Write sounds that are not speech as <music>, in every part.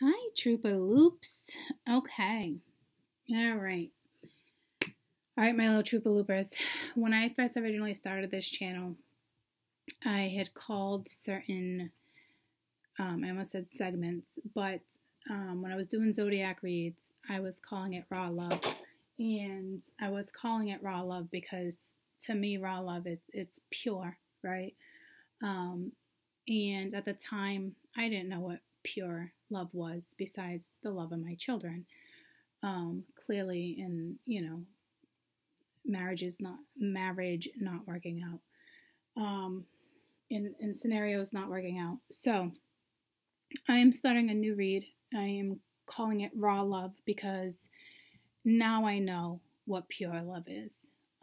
Hi, Trooper Loops. Okay. All right. All right, my little Trooper Loopers. When I first originally started this channel, I had called certain, um, I almost said segments, but um, when I was doing zodiac reads, I was calling it raw love. And I was calling it raw love because to me, raw love, it's, it's pure, right? Um, and at the time, I didn't know what pure love was besides the love of my children. Um, clearly, in you know, marriage is not marriage not working out. Um, in in scenarios not working out. So, I am starting a new read. I am calling it raw love because now I know what pure love is.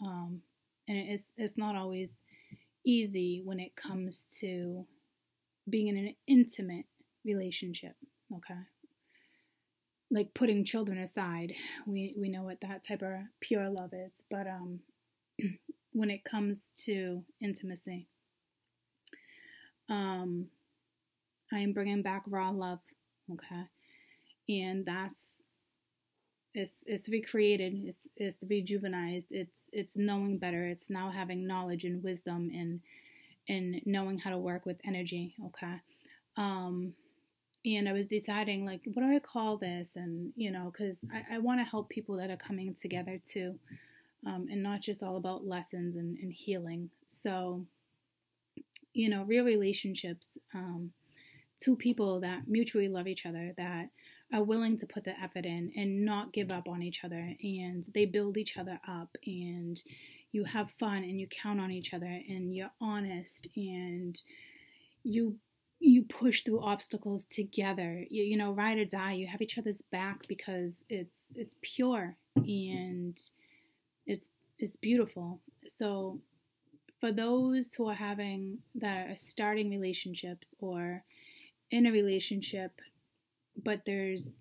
Um, and it's it's not always easy when it comes to being in an intimate relationship. Okay. Like putting children aside, we, we know what that type of pure love is. But um, <clears throat> when it comes to intimacy, um, I am bringing back raw love. Okay. And that's it's it's recreated it's it's rejuvenized it's it's knowing better it's now having knowledge and wisdom and and knowing how to work with energy okay um and I was deciding like what do I call this? And you know because I, I want to help people that are coming together too um, and not just all about lessons and, and healing. So you know real relationships um, two people that mutually love each other that are willing to put the effort in and not give up on each other and they build each other up and you have fun and you count on each other and you're honest and you you push through obstacles together. You, you know, ride or die. You have each other's back because it's it's pure and it's it's beautiful. So for those who are having that are starting relationships or in a relationship, but there's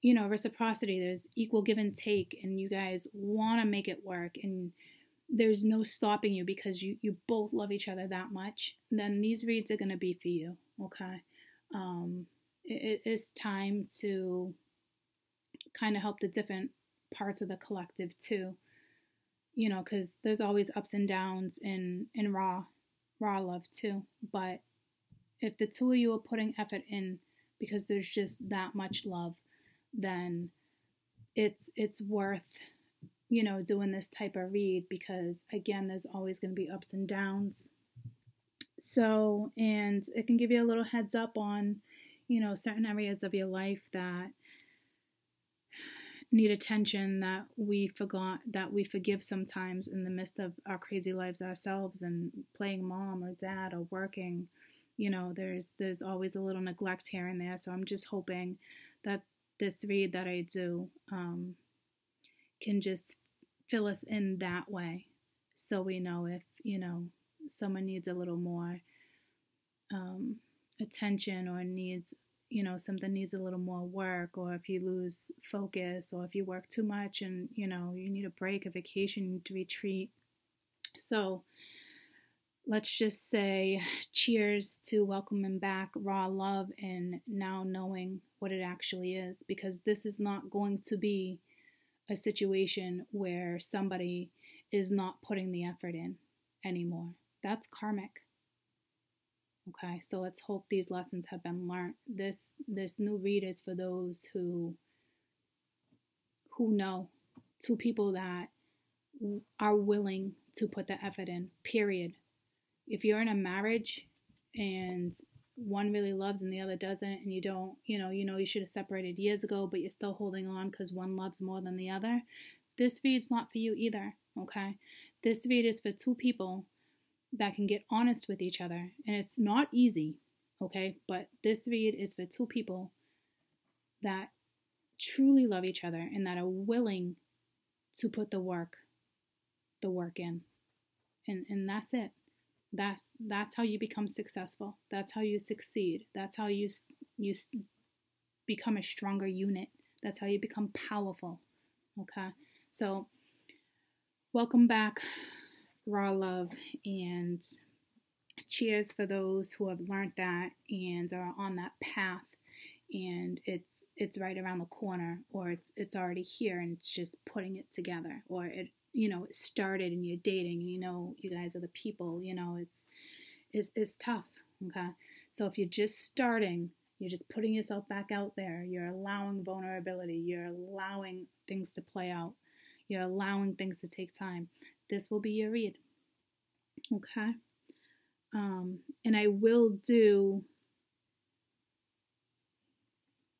you know reciprocity, there's equal give and take, and you guys want to make it work and there's no stopping you because you, you both love each other that much, then these reads are going to be for you. Okay. Um, it, it is time to kind of help the different parts of the collective too. You know, because there's always ups and downs in, in raw, raw love too. But if the two of you are putting effort in because there's just that much love, then it's it's worth you know, doing this type of read because, again, there's always going to be ups and downs. So, and it can give you a little heads up on, you know, certain areas of your life that need attention that we forgot, that we forgive sometimes in the midst of our crazy lives ourselves and playing mom or dad or working. You know, there's there's always a little neglect here and there. So I'm just hoping that this read that I do um, can just fill us in that way so we know if, you know, someone needs a little more um, attention or needs, you know, something needs a little more work or if you lose focus or if you work too much and, you know, you need a break, a vacation, to retreat. So, let's just say cheers to welcoming back raw love and now knowing what it actually is because this is not going to be a situation where somebody is not putting the effort in anymore. That's karmic. Okay, so let's hope these lessons have been learned. This this new read is for those who who know, two people that are willing to put the effort in. Period. If you're in a marriage and one really loves and the other doesn't and you don't you know you know you should have separated years ago but you're still holding on because one loves more than the other this read's not for you either okay? This read is for two people that can get honest with each other and it's not easy okay? But this read is for two people that truly love each other and that are willing to put the work the work in and and that's it that's that's how you become successful. That's how you succeed. That's how you you become a stronger unit. That's how you become powerful. Okay? So welcome back raw love and cheers for those who have learned that and are on that path and it's it's right around the corner or it's it's already here and it's just putting it together or it you know it started and you're dating and you know you guys are the people you know it's it's, it's tough okay? So if you're just starting you're just putting yourself back out there you're allowing vulnerability you're allowing things to play out you're allowing things to take time this will be your read okay? Um and i will do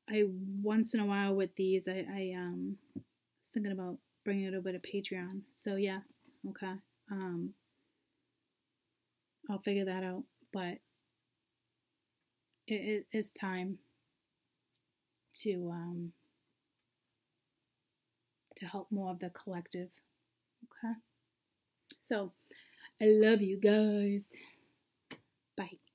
I once in a while with these, I, I um was thinking about bringing little bit of Patreon. So yes, okay. Um, I'll figure that out, but it, it is time to um to help more of the collective. Okay. So I love you guys. Bye.